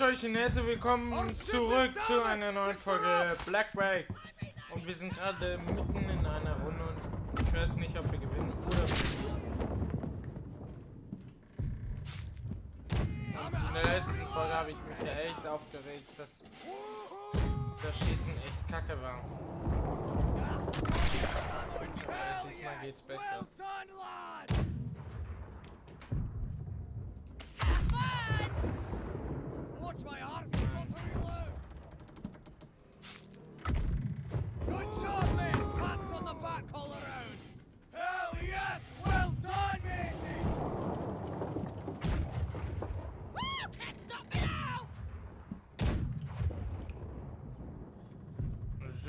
wünsche euch ein herzlich willkommen zurück zu einer neuen Folge Black Break. Und wir sind gerade mitten in einer Runde und ich weiß nicht, ob wir gewinnen oder verlieren. In der letzten Folge habe ich mich ja echt aufgeregt, dass das Schießen echt kacke war. Äh, diesmal geht's besser. Watch my arse, I've got to reload. Good job, mate. Pats on the back all around. Hell yes! Well done, matey! Woo! Can't stop me now! Das ist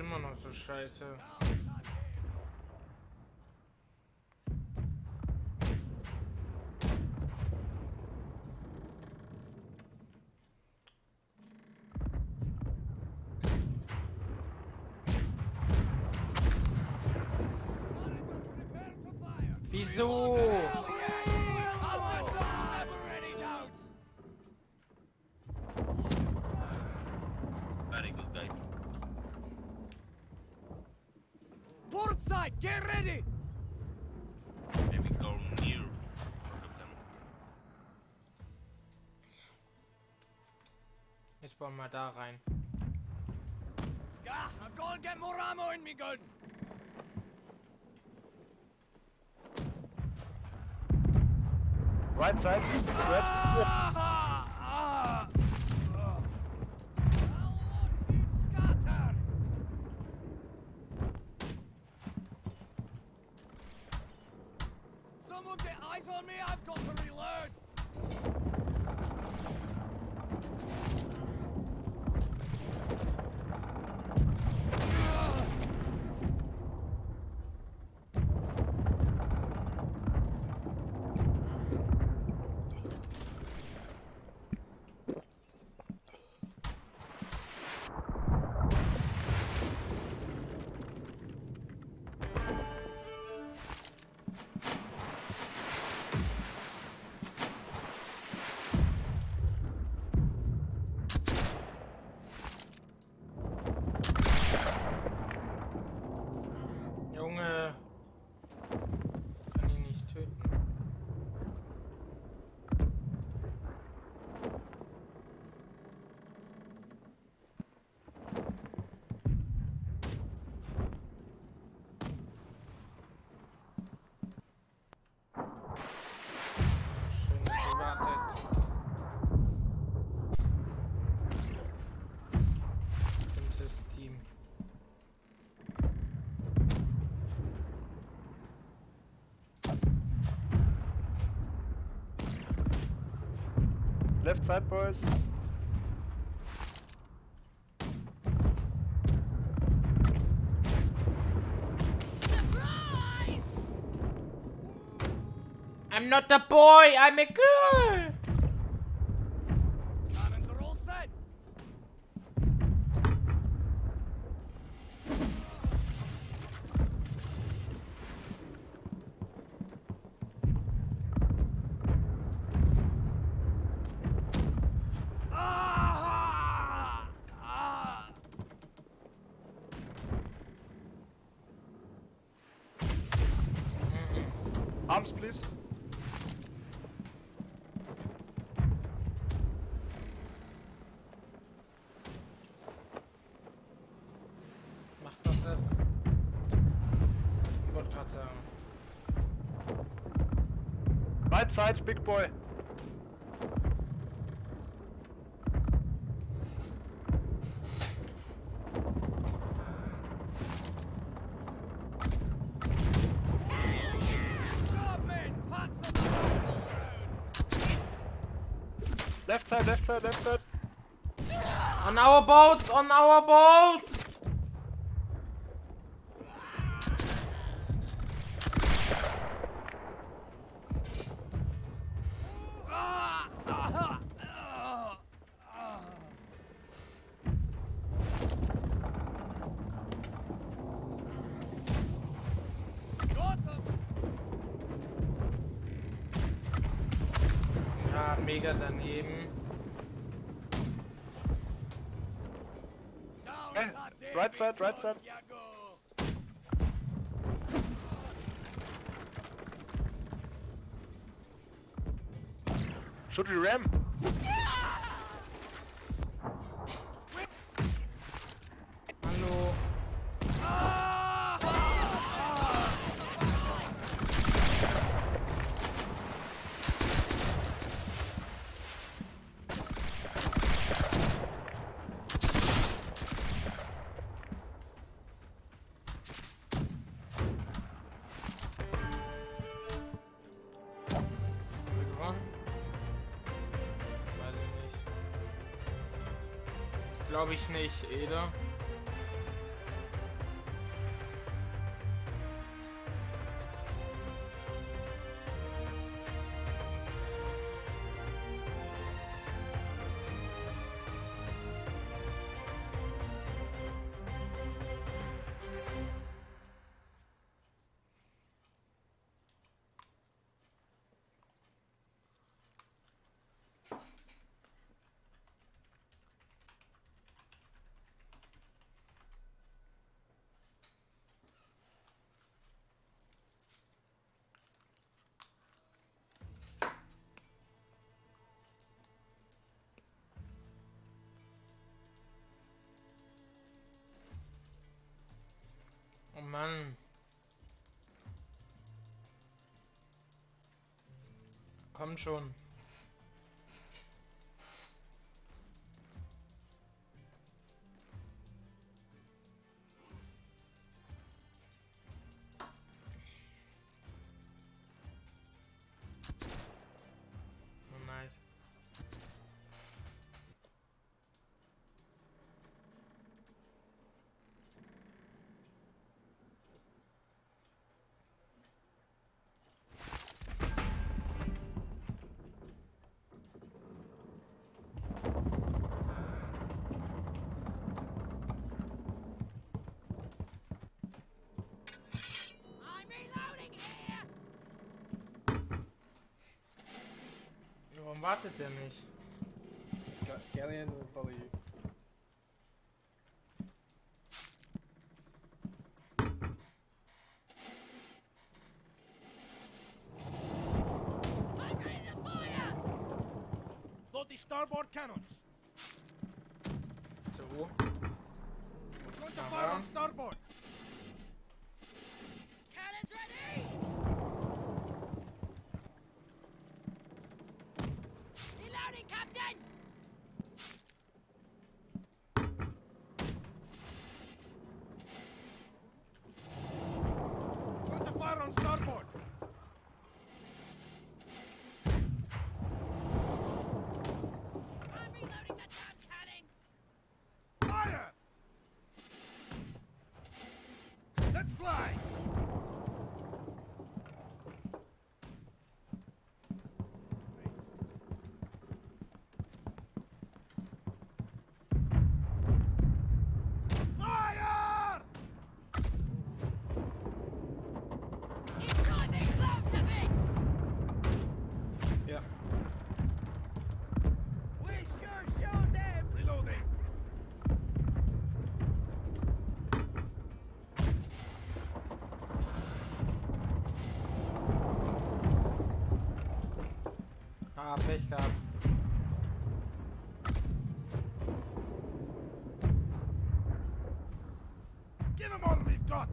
fire. Wieso? Very good guy. Port side, get ready! Maybe go near one of them. Jetzt bauen wir da rein. Gah, I've got to get more ammo in me gun. Right side. Ah, Left side, boys. Surprise! I'm not a boy, I'm a girl! Arms, please. Mach doch das. Ich wollte gerade sagen. Right side, big boy. Left side, left side, left side. On our boat! On our boat! mega daneben. Nein, right side, right side. Shoot the ram. Glaube ich nicht, Eder. Komm schon. combate, Temis. Kellyan para ali. Load the starboard cannons! Ah, Pech gehabt. Give them all we've got!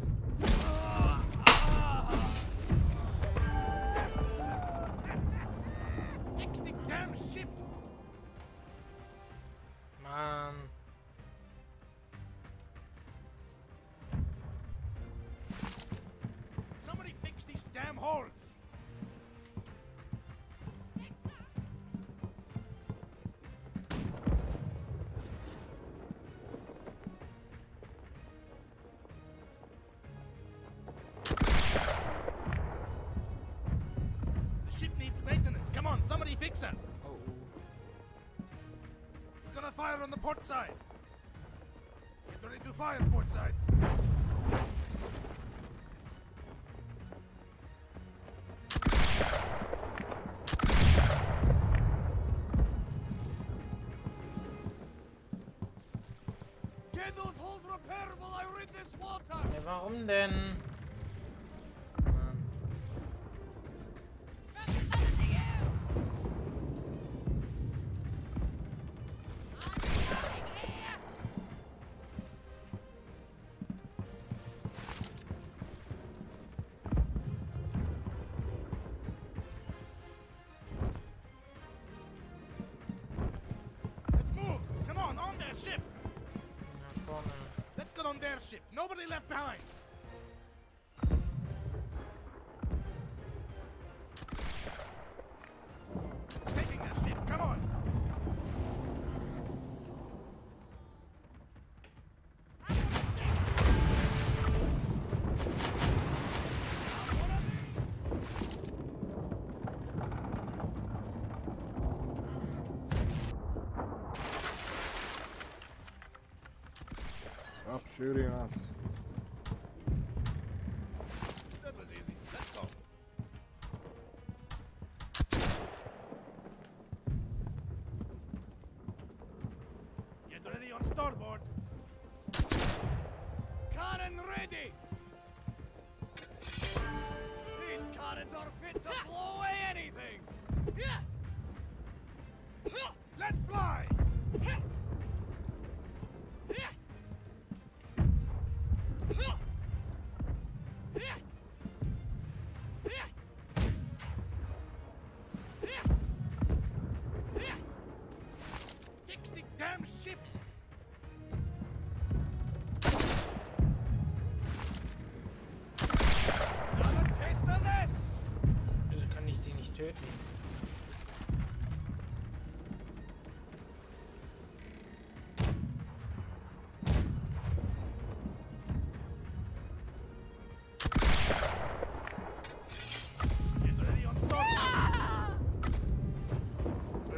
Fix the damn ship! Mann. ship needs maintenance. Come on, somebody fix her. Oh. We've got a fire on the port side. Get ready to fire, port side. Get those holes repairable. I read this water. Warum denn? their ship. Nobody left behind. Юрий Иванович.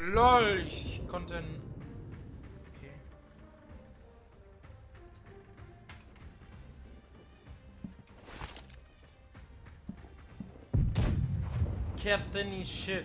Lol, ich konnte... Okay. Captain is shit.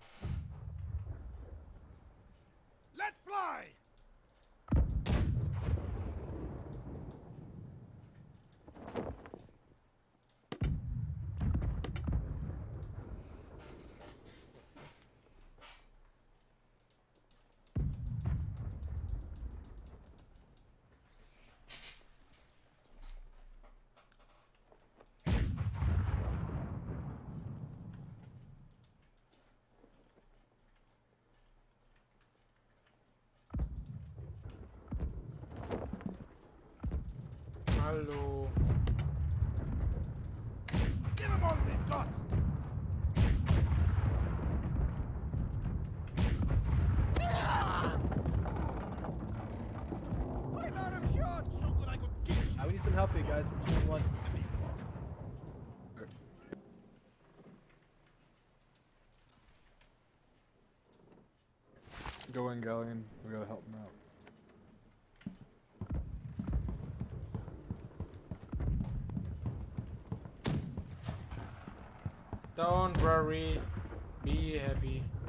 Hallo. Give all they've got. I you. Need some help guys. One. Go in, Galleon. We gotta help him out. Don't worry, be happy.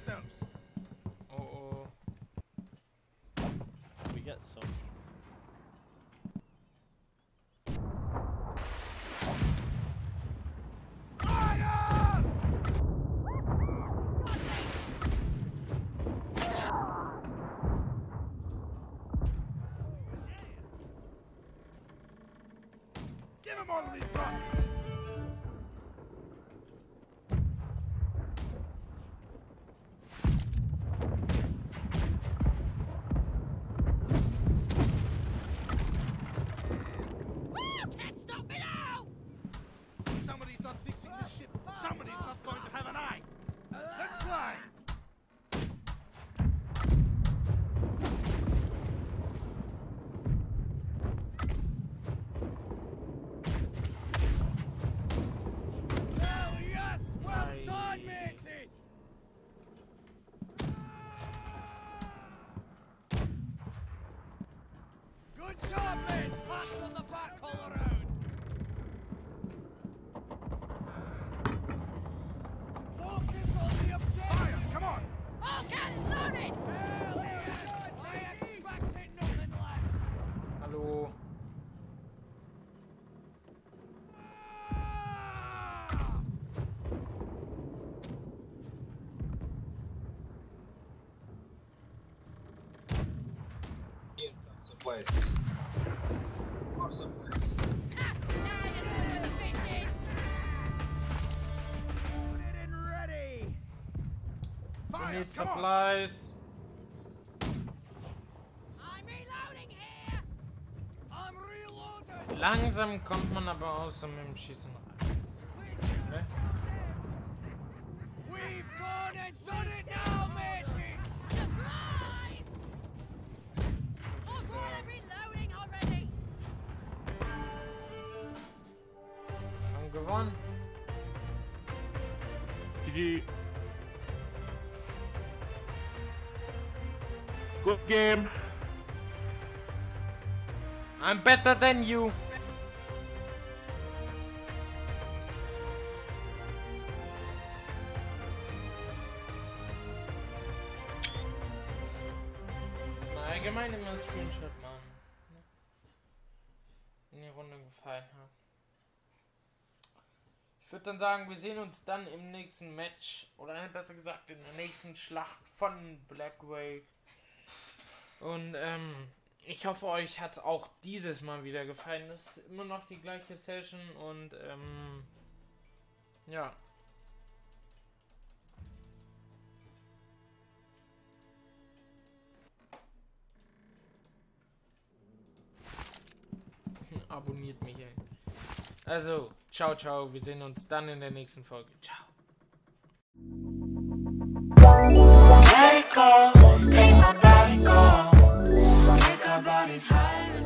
yourselves. Good job, mate! Pass on the back all We need Come on! supplies. I'm reloading here! I'm reloaded! Langsam kommt man aber außer mit dem Schießen rein. Ne? We've gone Good game. I'm better than you. Allgemein immer Screenshot machen. ne? Wenn die Runde gefallen hat. Ich würde dann sagen, wir sehen uns dann im nächsten Match. Oder besser gesagt in der nächsten Schlacht von Black Wake. Und ähm, ich hoffe, euch hat es auch dieses Mal wieder gefallen. Das ist immer noch die gleiche Session und ähm, ja. Abonniert mich, ey. Also, ciao, ciao. Wir sehen uns dann in der nächsten Folge. Ciao. Let it go, go. Take our bodies higher